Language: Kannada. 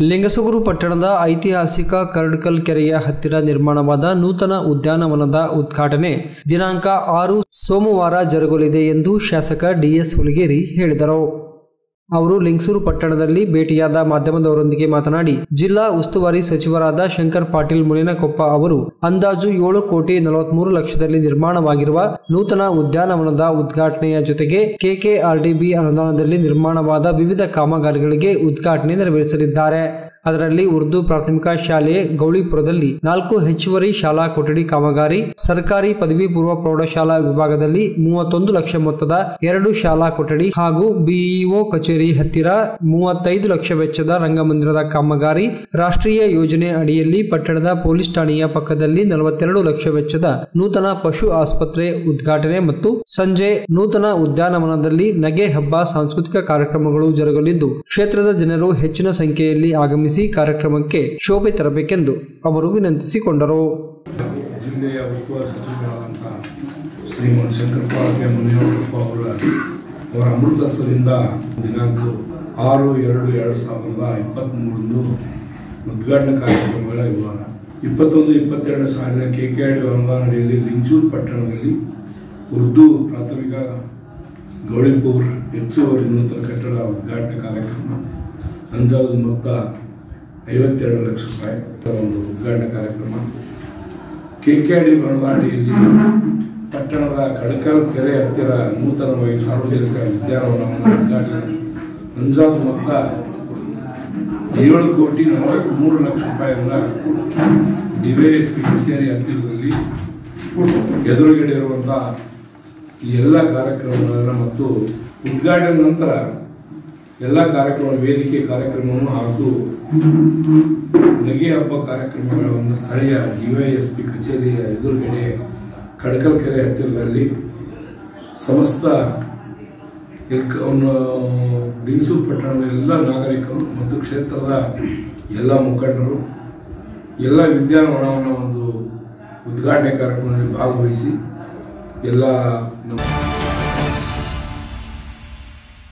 ಲಿಂಗಸೂರು ಪಟ್ಟಣದ ಐತಿಹಾಸಿಕ ಕರಡ್ಕಲ್ ಕೆರೆಯ ಹತ್ತಿರ ನಿರ್ಮಾಣವಾದ ನೂತನ ಉದ್ಯಾನವನದ ಉದ್ಘಾಟನೆ ದಿನಾಂಕ ಆರು ಸೋಮವಾರ ಜರುಗಲಿದೆ ಎಂದು ಶಾಸಕ ಡಿಎಸ್ ಹುಲಿಗೇರಿ ಹೇಳಿದರು. ಅವರು ಲಿಂಗಸೂರು ಪಟ್ಟಣದಲ್ಲಿ ಭೇಟಿಯಾದ ಮಾಧ್ಯಮದವರೊಂದಿಗೆ ಮಾತನಾಡಿ, ಜಿಲ್ಲಾ ಉಸ್ತುವಾರಿ ಸಚಿವರಾದ ಶಂಕರ್ ಪಾಟೀಲ್ ಮುನಿನಕೊಪ್ಪ ಅವರು ಅಂದಾಜು ಏಳು ಕೋಟಿ ನಲವತ್ಮೂರು ಲಕ್ಷದಲ್ಲಿ ನಿರ್ಮಾಣವಾಗಿರುವ ನೂತನ ಉದ್ಯಾನವನದ ಉದ್ಘಾಟನೆಯ ಜೊತೆಗೆ ಕೆಕೆಆರ್ಡಿಬಿ ಅನುದಾನದಲ್ಲಿ ನಿರ್ಮಾಣವಾದ ವಿವಿಧ ಕಾಮಗಾರಿಗಳಿಗೆ ಉದ್ಘಾಟನೆ ನೆರವೇರಿಸಲಿದ್ದಾರೆ. ಅದರಲ್ಲಿ ಉರ್ದು ಪ್ರಾಥಮಿಕ ಶಾಲೆ ಗೌಳಿಪುರದಲ್ಲಿ ನಾಲ್ಕು ಹೆಚ್ಚುವರಿ ಶಾಲಾ ಕೊಠಡಿ ಕಾಮಗಾರಿ, ಸರ್ಕಾರಿ ಪದವಿ ಪೂರ್ವ ಪ್ರೌಢಶಾಲಾ ವಿಭಾಗದಲ್ಲಿ ಮೂವತ್ತೊಂದು ಲಕ್ಷ ಮೊತ್ತದ ಎರಡು ಶಾಲಾ ಕೊಠಡಿ ಹಾಗೂ ಬಿಇಒ ಕಚೇರಿ ಹತ್ತಿರ ಮೂವತ್ತೈದು ಲಕ್ಷ ವೆಚ್ಚದ ರಂಗಮಂದಿರದ ಕಾಮಗಾರಿ, ರಾಷ್ಟ್ರೀಯ ಯೋಜನೆ ಅಡಿಯಲ್ಲಿ ಪಟ್ಟಣದ ಪೊಲೀಸ್ ಠಾಣೆಯ ಪಕ್ಕದಲ್ಲಿ ನಲವತ್ತೆರಡು ಲಕ್ಷ ವೆಚ್ಚದ ನೂತನ ಪಶು ಆಸ್ಪತ್ರೆ ಉದ್ಘಾಟನೆ ಮತ್ತು ಸಂಜೆ ನೂತನ ಉದ್ಯಾನವನದಲ್ಲಿ ನಗೆ ಹಬ್ಬ ಸಾಂಸ್ಕೃತಿಕ ಕಾರ್ಯಕ್ರಮಗಳು ಜರುಗಲಿದ್ದು, ಕ್ಷೇತ್ರದ ಜನರು ಹೆಚ್ಚಿನ ಸಂಖ್ಯೆಯಲ್ಲಿ ಆಗಮಿಸಿ ಕಾರ್ಯಕ್ರಮಕ್ಕೆ ಶೋಭೆ ತರಬೇಕೆಂದು ಅವರು ವಿನಂತಿಸಿಕೊಂಡರು. ಜಿಲ್ಲೆಯ ಉಸ್ತುವಾರಿ ಶ್ರೀಮನ್ ಮುನಿಯಪ್ಪ ಅವರ ಅವರ ದಿನಾಂಕ ಆರು ಎರಡು ಎರಡು ಸಾವಿರದ ಇಪ್ಪತ್ತ್ಮೂರರಂದು ಉದ್ಘಾಟನಾ ಕಾರ್ಯಕ್ರಮಗಳ ವಿವರ ಇಪ್ಪತ್ತೊಂದು, ಇಪ್ಪತ್ತೆರಡು ಸಾವಿರದ ಕೆ ಕೆ ಆರ್ ಡಿ ಅನುದಾನಡಿಯಲ್ಲಿ ಲಿಂಚೂರು ಪಟ್ಟಣದಲ್ಲಿ ಉರ್ದು ಪ್ರಾಥಮಿಕ ಗೌಳಿಪುರ್ ಹೆಚ್ಚುವರಿ ನೂತನ ಕಟ್ಟಡ ಉದ್ಘಾಟನಾ ಕಾರ್ಯಕ್ರಮ. ಅಂಜಾದ ಮೊತ್ತ ಐವತ್ತೆರಡು ಲಕ್ಷ ರೂಪಾಯಿ ಒಂದು ಉದ್ಘಾಟನಾ ಕಾರ್ಯಕ್ರಮ. ಕೆ ಕೆಕೆಡಿ ಬಣವಾಡಿಯಲ್ಲಿ ಪಟ್ಟಣದ ಕಡಕಲ್ ಕೆರೆ ಹತ್ತಿರ ನೂತನವಾಗಿ ಸಾರ್ವಜನಿಕ ಉದ್ಯಾನವನವನ್ನು ಉದ್ಘಾಟನೆ ಅಂದಾಜು ಮೊತ್ತ ಏಳು ಕೋಟಿ ನಲವತ್ತ್ಮೂರು ಲಕ್ಷ ರೂಪಾಯಿಯನ್ನ ಡಿವೈಎಸ್ಪಿ ಕಚೇರಿ ಹತ್ತಿರದಲ್ಲಿ ಎದುರುಗಡೆ ಇರುವಂಥ ಎಲ್ಲ ಕಾರ್ಯಕ್ರಮಗಳನ್ನು ಮತ್ತು ಉದ್ಘಾಟನೆ ನಂತರ ಎಲ್ಲ ಕಾರ್ಯಕ್ರಮ ವೇದಿಕೆ ಕಾರ್ಯಕ್ರಮವನ್ನು ಹಾಗೂ ನಗೆ ಹಬ್ಬ ಕಾರ್ಯಕ್ರಮಗಳನ್ನು ಸ್ಥಳೀಯ ಡಿವೈಎಸ್ಪಿ ಕಚೇರಿಯ ಎದುರುಗಡೆ ಕಡಕಲ್ ಕೆರೆ ಹತ್ತಿರದಲ್ಲಿ ಸಮಸ್ತ ಒಂದು ಡಿಂಗಸೂರು ಪಟ್ಟಣದ ಎಲ್ಲ ನಾಗರಿಕರು ಮತ್ತು ಕ್ಷೇತ್ರದ ಎಲ್ಲ ಮುಖಂಡರು, ಎಲ್ಲ ವಿದ್ಯಾನವನವನ್ನು ಒಂದು ಉದ್ಘಾಟನೆ ಕಾರ್ಯಕ್ರಮದಲ್ಲಿ ಭಾಗವಹಿಸಿ ಎಲ್ಲ ನಮ್ಮ